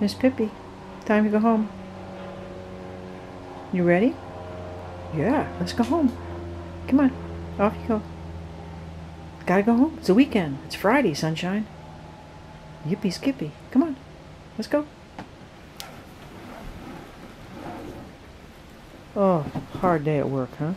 Miss Pippi, time to go home. You ready? Yeah, let's go home. Come on, off you go. Gotta go home. It's a weekend. It's Friday, sunshine. Yippee skippy. Come on, let's go. Oh, hard day at work, huh?